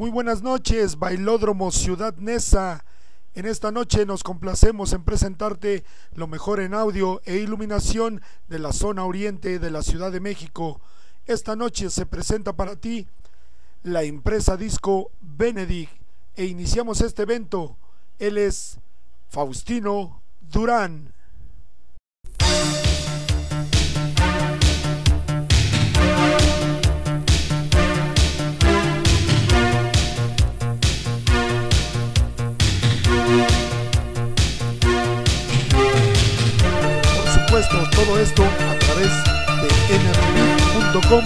Muy buenas noches, Bailódromo Ciudad Neza. En esta noche nos complacemos en presentarte lo mejor en audio e iluminación de la zona oriente de la Ciudad de México. Esta noche se presenta para ti la empresa disco Benedict e iniciamos este evento. Él es Faustino Durán. Todo esto a través de nrv.com.mx.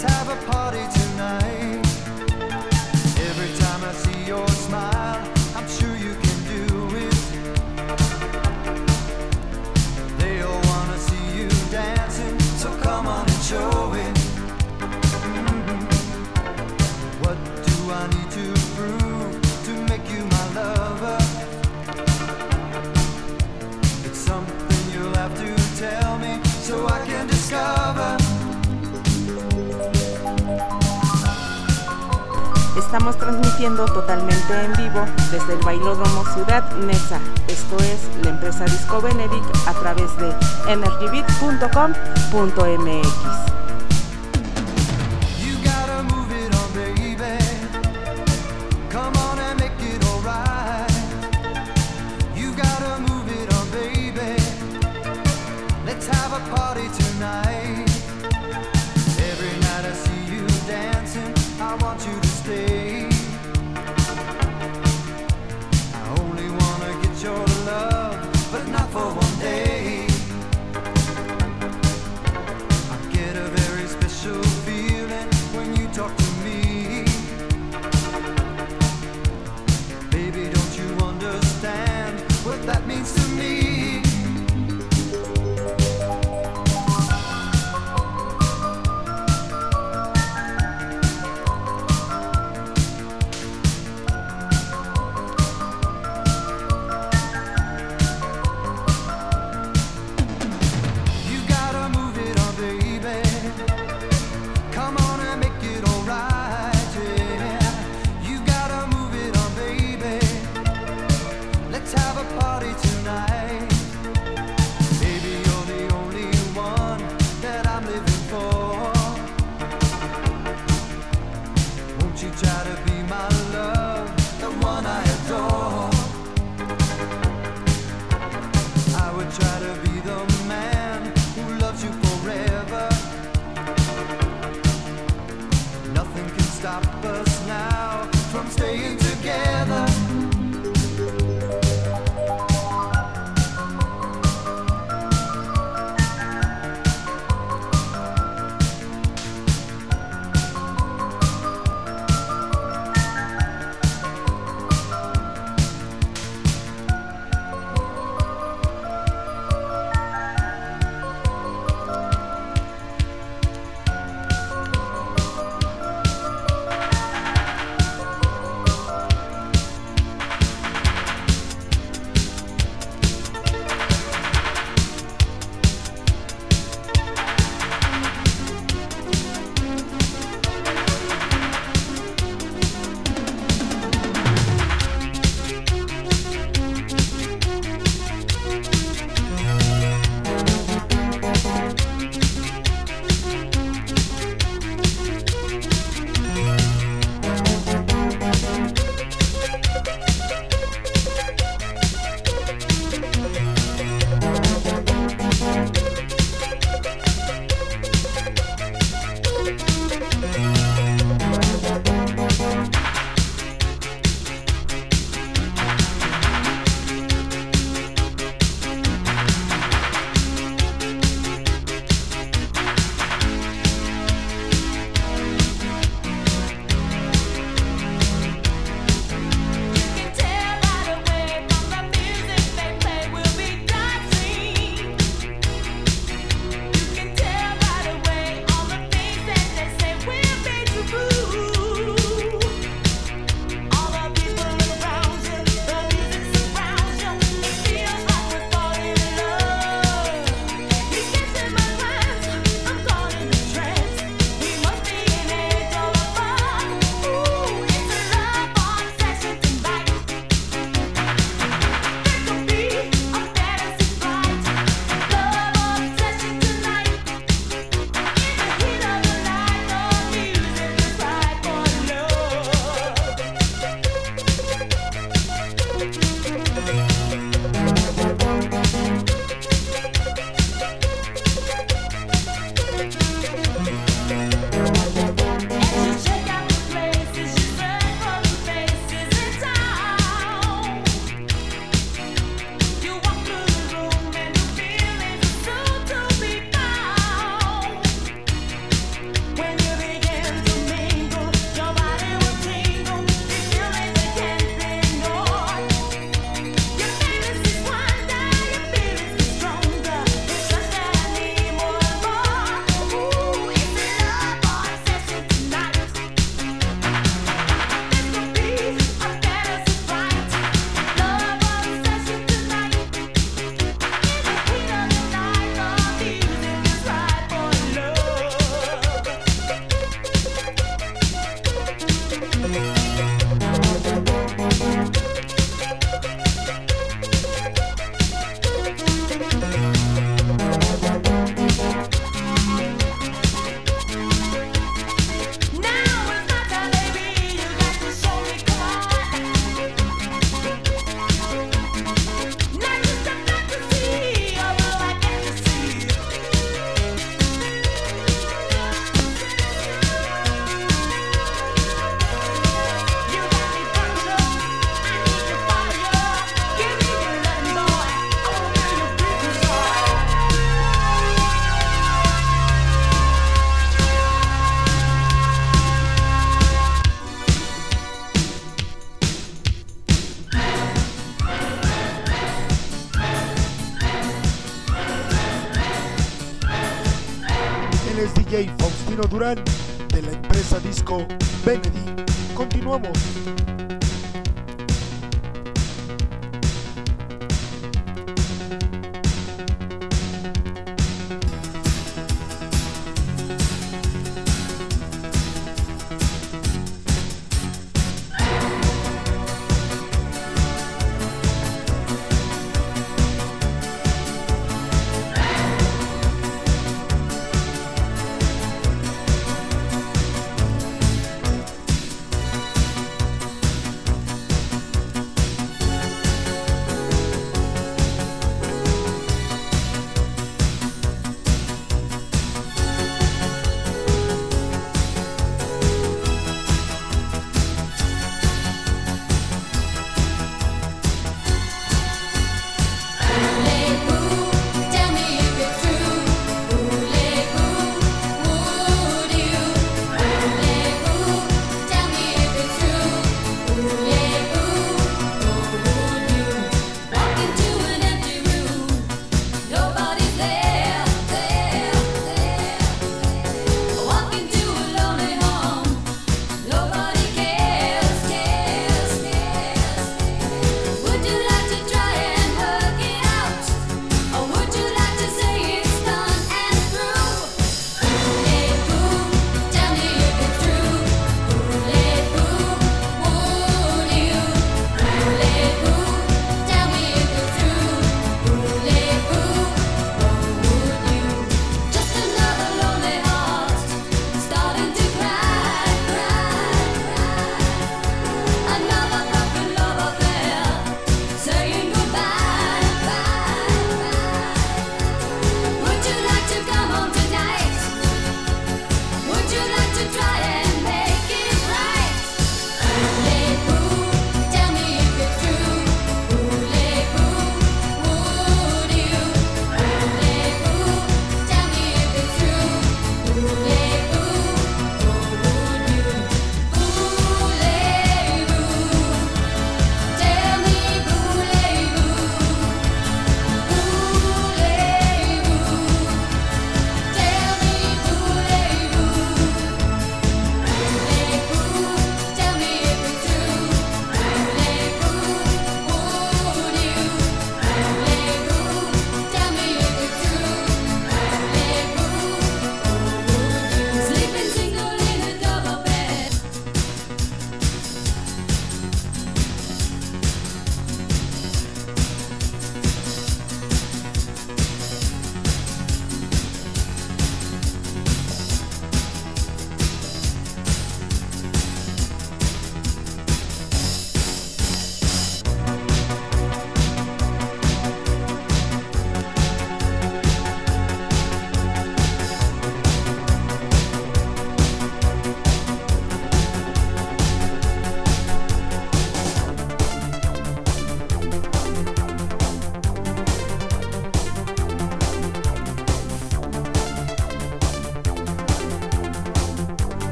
Let's have a party Estamos transmitiendo totalmente en vivo desde el Bailódromo Ciudad Neza. Esto es la empresa Disco Benedict a través de energybit.com.mx. party Faustino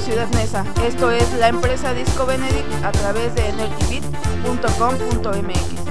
Ciudad Neza. Esto es la empresa Disco Benedict a través de energybit.com.mx.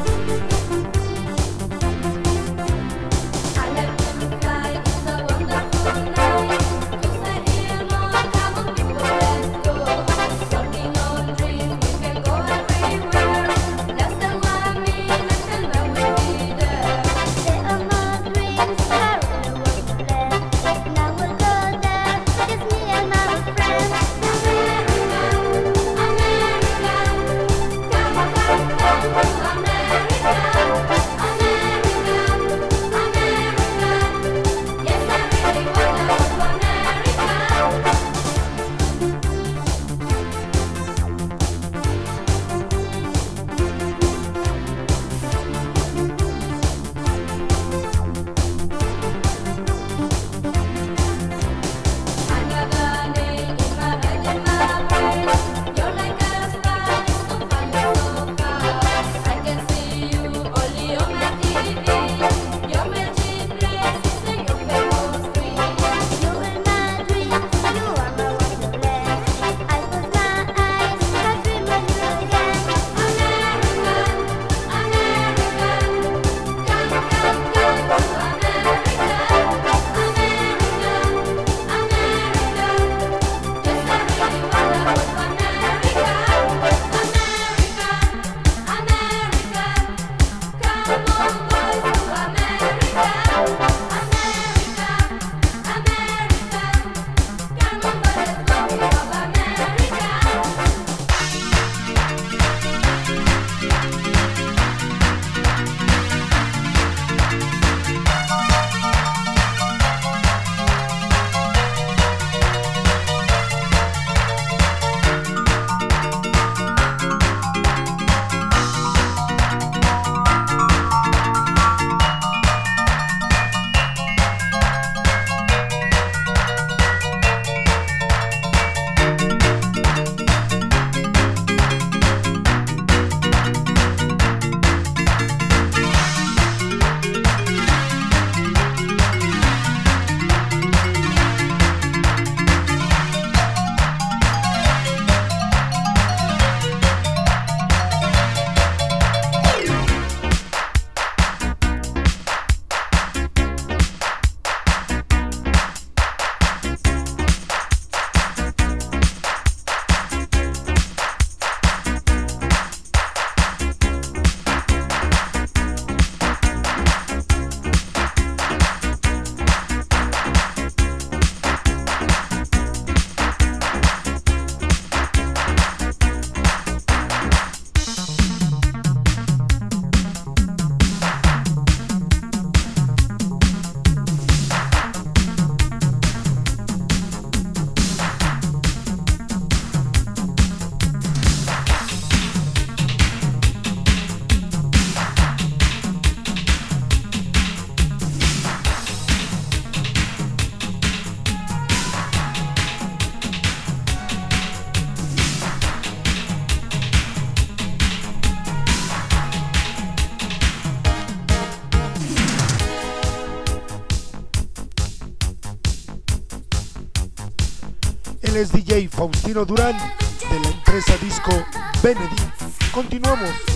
Faustino Durán de la empresa disco Benedict. Continuamos.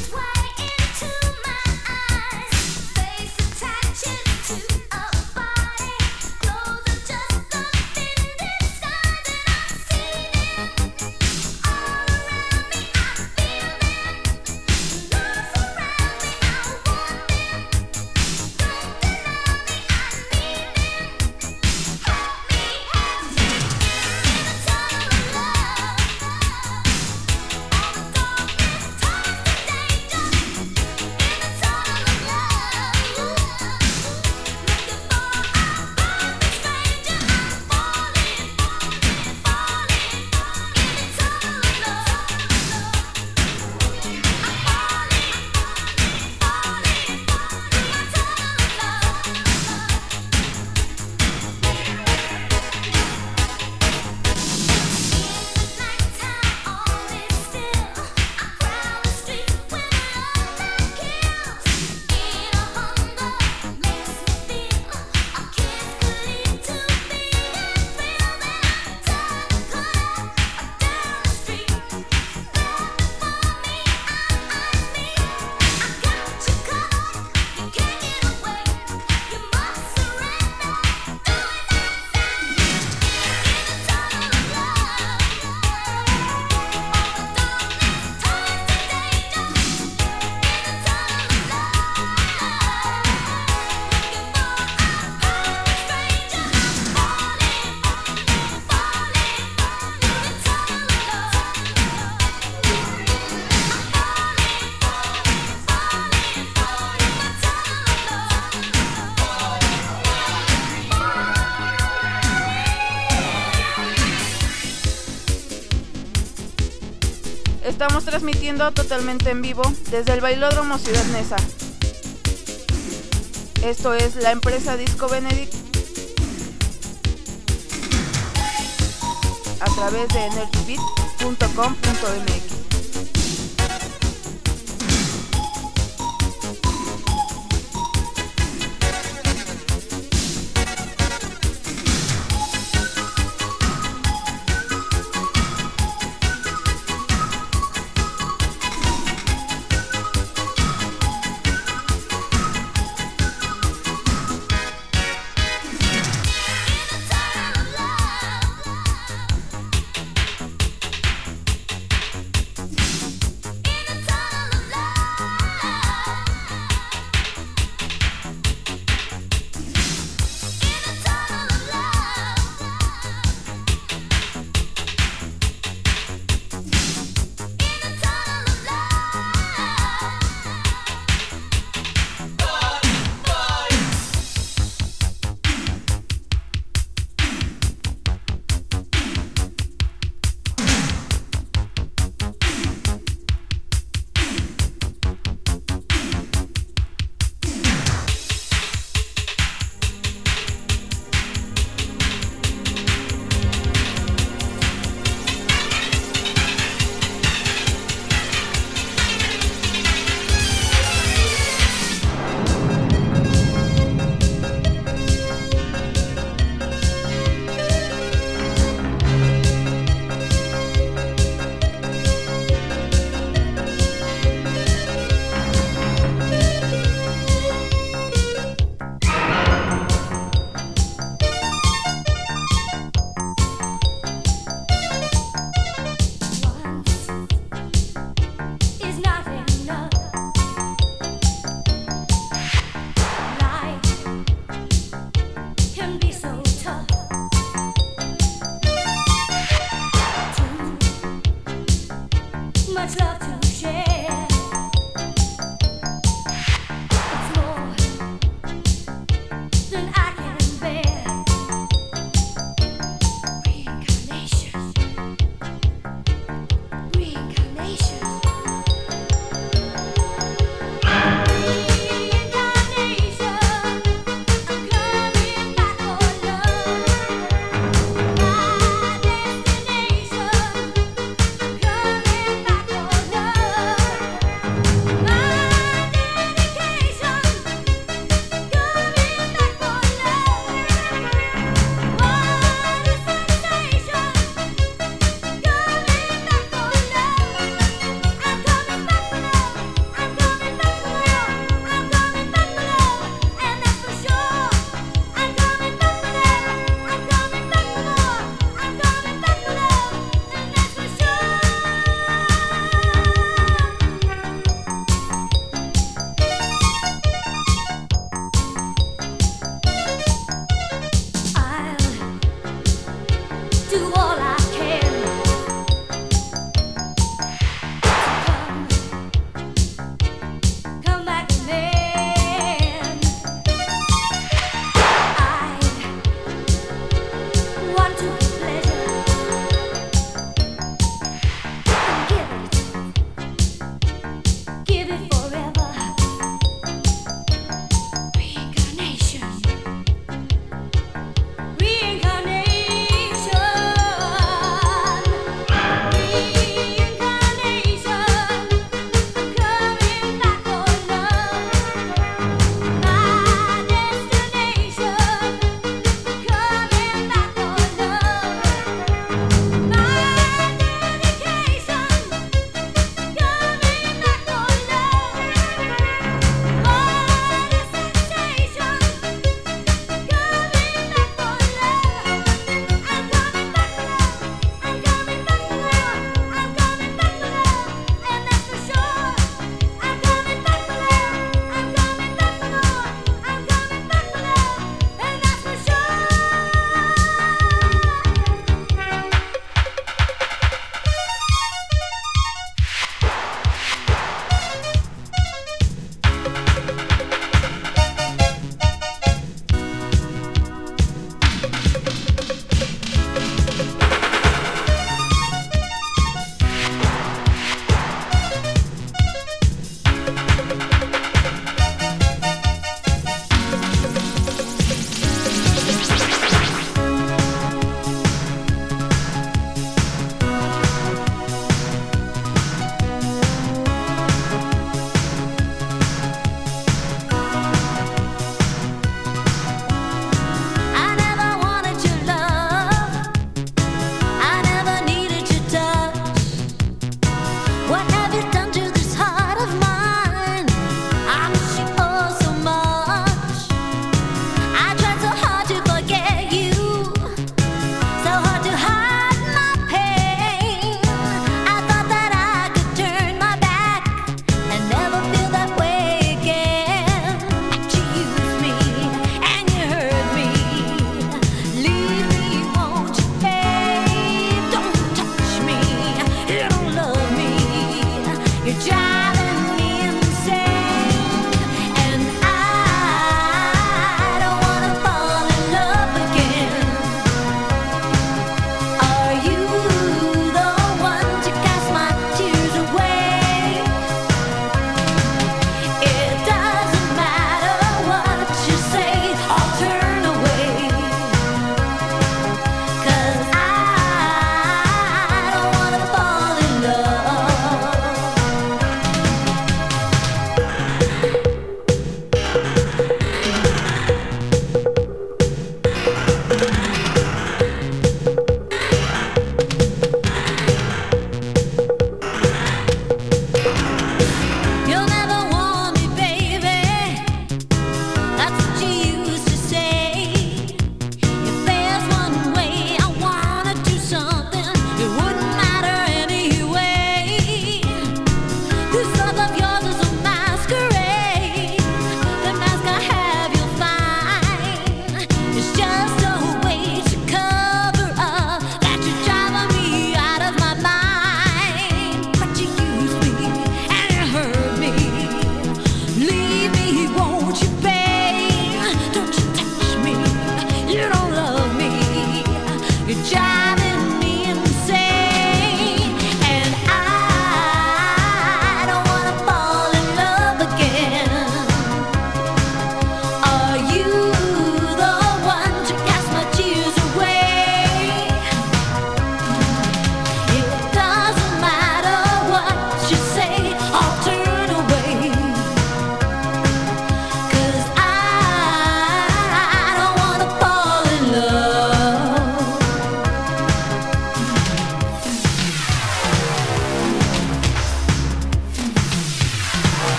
Transmitiendo totalmente en vivo desde el Bailódromo Ciudad Neza. Esto es la empresa Disco Benedict a través de energybeat.com.mx.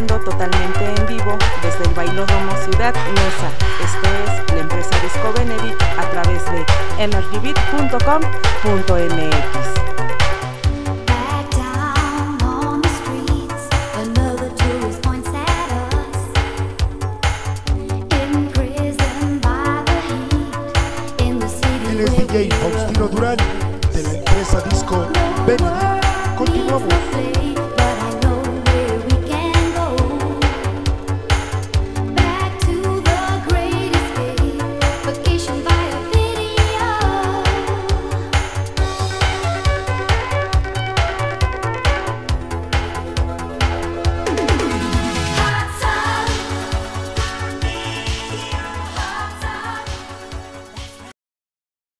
totalmente en vivo desde el Bailódromo Ciudad Neza. Este es la empresa Disco Benedict a través de energybit.com.mx.